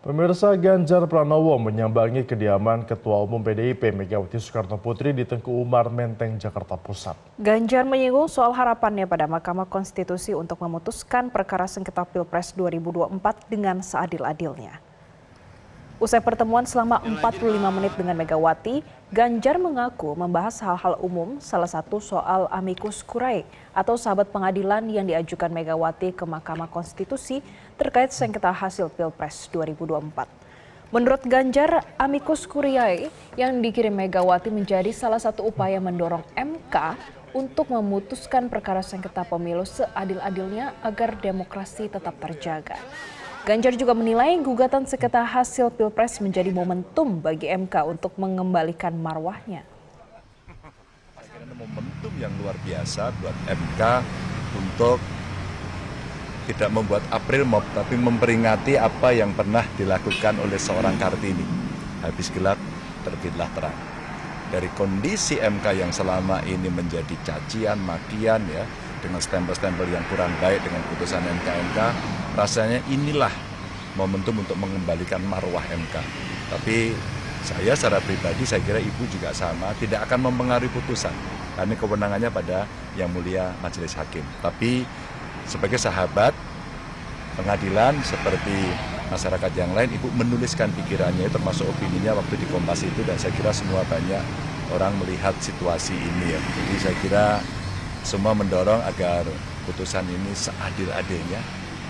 Pemirsa Ganjar Pranowo menyambangi kediaman Ketua Umum PDIP Megawati Soekarno Putri di Tengku Umar Menteng, Jakarta Pusat. Ganjar menyinggung soal harapannya pada Mahkamah Konstitusi untuk memutuskan perkara sengketa Pilpres 2024 dengan seadil-adilnya. Usai pertemuan selama 45 menit dengan Megawati, Ganjar mengaku membahas hal-hal umum, salah satu soal amicus curiae atau sahabat pengadilan yang diajukan Megawati ke Mahkamah Konstitusi terkait sengketa hasil Pilpres 2024. Menurut Ganjar, amicus curiae yang dikirim Megawati menjadi salah satu upaya mendorong MK untuk memutuskan perkara sengketa pemilu seadil-adilnya agar demokrasi tetap terjaga. Ganjar juga menilai gugatan sengketa hasil Pilpres menjadi momentum bagi MK untuk mengembalikan marwahnya. Momentum yang luar biasa buat MK untuk tidak membuat April Mop, tapi memperingati apa yang pernah dilakukan oleh seorang Kartini. Habis gelap, terbitlah terang. Dari kondisi MK yang selama ini menjadi cacian, makian ya, dengan stempel-stempel yang kurang baik dengan putusan MK-MK, rasanya inilah momentum untuk mengembalikan marwah MK. Tapi saya secara pribadi, saya kira Ibu juga sama, tidak akan mempengaruhi putusan. Karena kewenangannya pada yang mulia majelis hakim. Tapi sebagai sahabat pengadilan seperti masyarakat yang lain, Ibu menuliskan pikirannya, termasuk opininya waktu di Kompas itu, dan saya kira semua banyak orang melihat situasi ini ya. Jadi saya kira semua mendorong agar putusan ini seadil-adilnya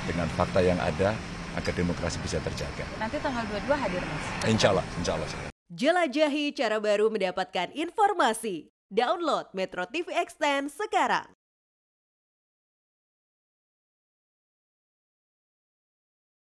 dengan fakta yang ada agar demokrasi bisa terjaga. Nanti tanggal 22 hadir Mas? Insya Allah, insya Allah. Jelajahi cara baru mendapatkan informasi. Download Metro TV Extend sekarang.